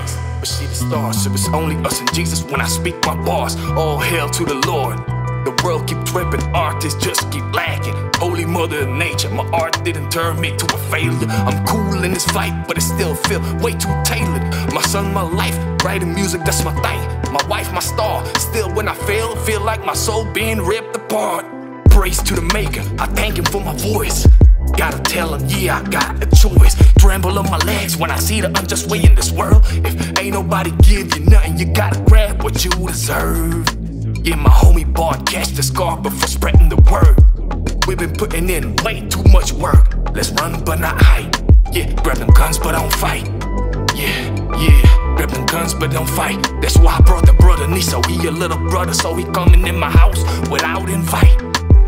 but she the star. So it's only us and Jesus when I speak my bars. All hail to the Lord. The world keep tripping, artists just keep lacking. Holy mother of nature, my art didn't turn me to a failure. I'm cool in this fight, but it still feel way too tailored. My son, my life, writing music, that's my thing. My wife, my star. Still, when I fail, feel like my soul being ripped apart. Praise to the maker, I thank him for my voice. Gotta tell him, yeah, I got a choice. Tremble on my legs when I see the unjust way in this world. If ain't nobody give you nothing, you gotta grab what you deserve. Yeah, my homie Bart catch the scar before spreading the word. We've been putting in way too much work. Let's run but not hide. Yeah, grab them guns but don't fight. Yeah, yeah, grab them guns but don't fight. That's why I brought the brother Niso. He a little brother, so he coming in my house without invite.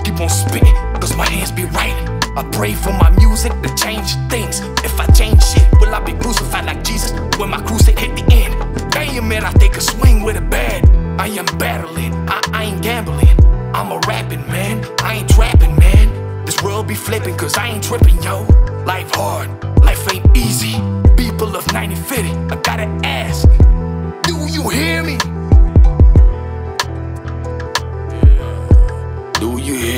Keep on spitting, cause my hands be writing. I pray for my music to change things. If I change shit, will I be crucified like Jesus when my crusade hit the end? Damn, man, I take a swing with a bat. I am battling, I, I ain't gambling. I'm a rapping man, I ain't trapping man. This world be flipping cause I ain't tripping, yo. Life hard, life ain't easy. People of 1950, I gotta ask, do you hear me? Do you hear me?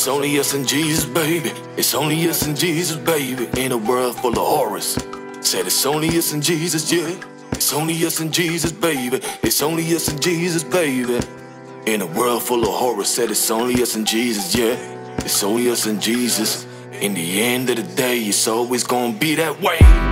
It's only us and Jesus, baby. It's only us and Jesus, baby. In a world full of horrors. Said it's only us and Jesus, yeah. It's only us and Jesus, baby. It's only us and Jesus, baby. In a world full of horror, said it's only us and Jesus, yeah. It's only us and Jesus. In the end of the day, it's always gonna be that way.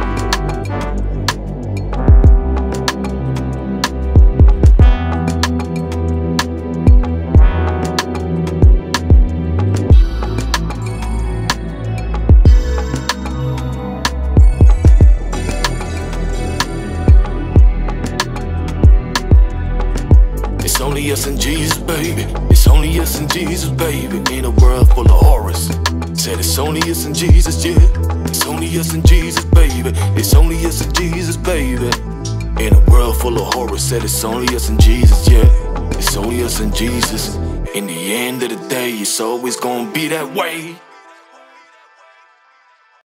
Only us and Jesus, baby. It's only us and Jesus, baby. In a world full of horrors. Said it's only us and Jesus, yeah. It's only us and Jesus, baby. It's only us and Jesus, baby. In a world full of horrors. Said it's only us and Jesus, yeah. It's only us and Jesus. In the end of the day, it's always gonna be that way.